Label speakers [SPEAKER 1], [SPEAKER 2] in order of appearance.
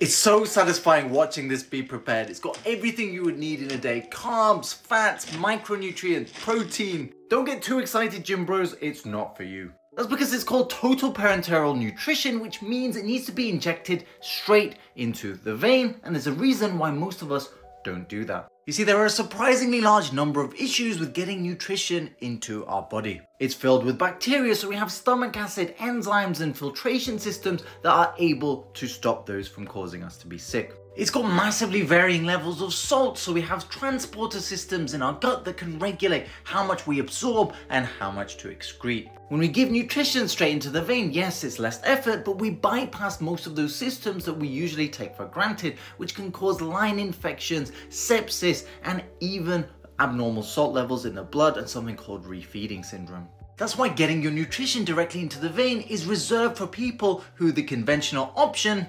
[SPEAKER 1] It's so satisfying watching this be prepared. It's got everything you would need in a day. Carbs, fats, micronutrients, protein. Don't get too excited, gym bros. It's not for you. That's because it's called total parenteral nutrition, which means it needs to be injected straight into the vein. And there's a reason why most of us don't do that. You see, there are a surprisingly large number of issues with getting nutrition into our body. It's filled with bacteria, so we have stomach acid, enzymes, and filtration systems that are able to stop those from causing us to be sick. It's got massively varying levels of salt, so we have transporter systems in our gut that can regulate how much we absorb and how much to excrete. When we give nutrition straight into the vein, yes, it's less effort, but we bypass most of those systems that we usually take for granted, which can cause line infections, sepsis, and even abnormal salt levels in the blood and something called refeeding syndrome. That's why getting your nutrition directly into the vein is reserved for people who the conventional option